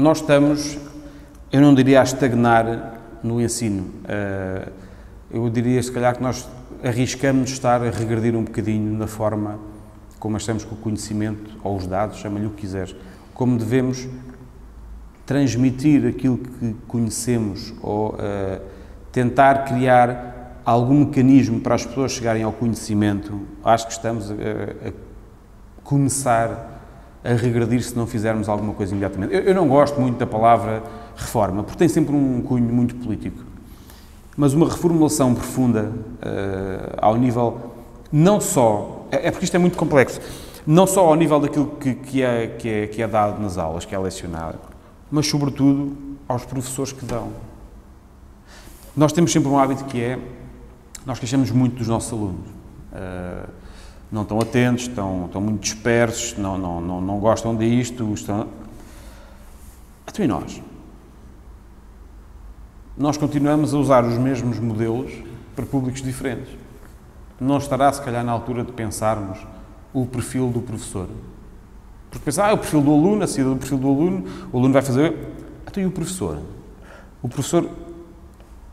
nós estamos, eu não diria a estagnar no ensino. Uh, eu diria, se calhar, que nós arriscamos estar a regredir um bocadinho na forma como achamos que o conhecimento, ou os dados, chama-lhe o que quiseres, como devemos transmitir aquilo que conhecemos ou uh, tentar criar algum mecanismo para as pessoas chegarem ao conhecimento, acho que estamos a, a começar a regredir se não fizermos alguma coisa imediatamente. Eu, eu, não gosto muito da palavra reforma, porque tem sempre um cunho muito político. Mas uma reformulação profunda uh, ao nível, não só, é, é porque isto é muito complexo, não só ao nível daquilo que, que, é, que, é, que é dado nas aulas, que é lecionado, mas sobretudo aos professores que dão. Nós temos sempre um hábito que é, nós queixamos muito dos nossos alunos. Uh, não estão atentos, estão, estão muito dispersos, não, não, não, não gostam disto, estão... Até nós? Nós continuamos a usar os mesmos modelos para públicos diferentes. Não estará, se calhar, na altura de pensarmos o perfil do professor. Porque pensar, ah, o perfil do aluno, a saída do perfil do aluno, o aluno vai fazer. Até e o professor? O professor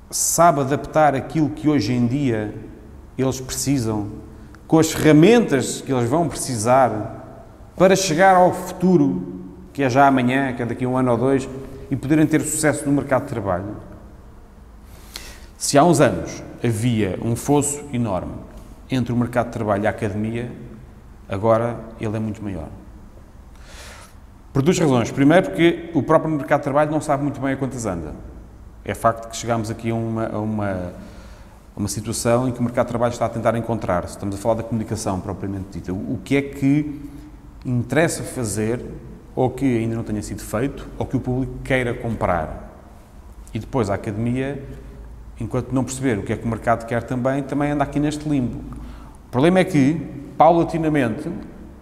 sabe adaptar aquilo que hoje em dia eles precisam, com as ferramentas que eles vão precisar para chegar ao futuro, que é já amanhã, que é daqui a um ano ou dois, e poderem ter sucesso no mercado de trabalho. Se há uns anos havia um fosso enorme entre o mercado de trabalho e a academia, agora ele é muito maior. Por duas razões. Primeiro, porque o próprio mercado de trabalho não sabe muito bem a quantas anda. É facto que chegamos aqui a uma, a uma, uma situação em que o mercado de trabalho está a tentar encontrar. Estamos a falar da comunicação propriamente dita. O que é que interessa fazer ou que ainda não tenha sido feito ou que o público queira comprar. E depois a academia, enquanto não perceber o que é que o mercado quer também, também anda aqui neste limbo. O problema é que, paulatinamente,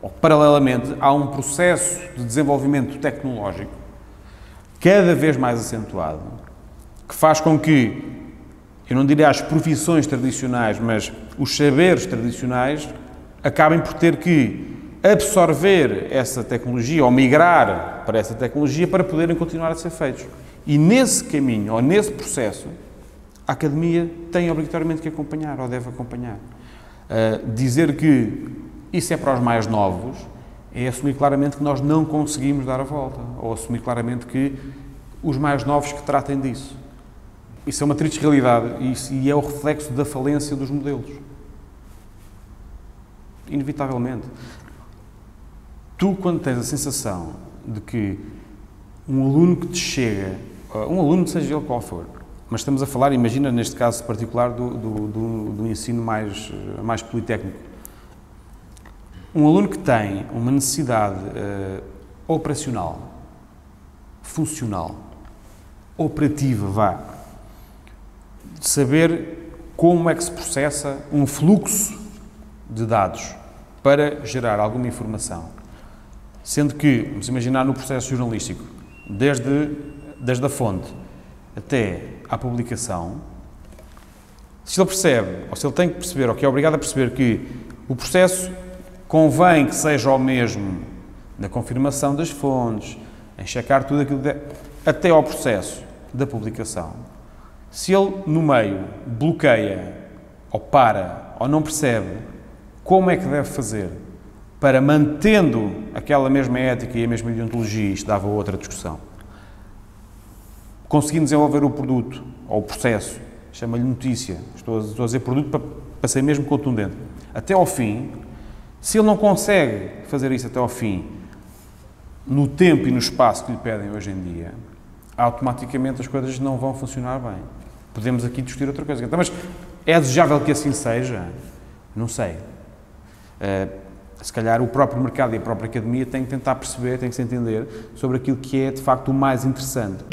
ou paralelamente, há um processo de desenvolvimento tecnológico cada vez mais acentuado que faz com que, eu não diria as profissões tradicionais, mas os saberes tradicionais acabem por ter que absorver essa tecnologia ou migrar para essa tecnologia para poderem continuar a ser feitos. E nesse caminho, ou nesse processo, a academia tem obrigatoriamente que acompanhar, ou deve acompanhar. Uh, dizer que isso é para os mais novos é assumir claramente que nós não conseguimos dar a volta, ou assumir claramente que os mais novos que tratem disso. Isso é uma triste realidade e é o reflexo da falência dos modelos. Inevitavelmente. Tu, quando tens a sensação de que um aluno que te chega, uh, um aluno, seja ele qual for, mas estamos a falar, imagina neste caso particular, do, do, do, do ensino mais, uh, mais politécnico. Um aluno que tem uma necessidade uh, operacional, funcional, operativa, vá, de saber como é que se processa um fluxo de dados para gerar alguma informação. Sendo que, vamos imaginar no processo jornalístico, desde, desde a fonte até à publicação, se ele percebe, ou se ele tem que perceber, ou que é obrigado a perceber que o processo convém que seja o mesmo na confirmação das fontes, em checar tudo aquilo, de, até ao processo da publicação, se ele, no meio, bloqueia, ou para, ou não percebe como é que deve fazer? Para, mantendo aquela mesma ética e a mesma ideologia, isto dava outra discussão, conseguir desenvolver o produto, ou o processo, chama-lhe notícia, estou a, estou a dizer produto para, para ser mesmo contundente, até ao fim, se ele não consegue fazer isso até ao fim, no tempo e no espaço que lhe pedem hoje em dia, automaticamente as coisas não vão funcionar bem. Podemos aqui discutir outra coisa. Então, mas é desejável que assim seja? Não sei. Uh, se calhar o próprio mercado e a própria academia têm que tentar perceber, têm que se entender sobre aquilo que é de facto o mais interessante.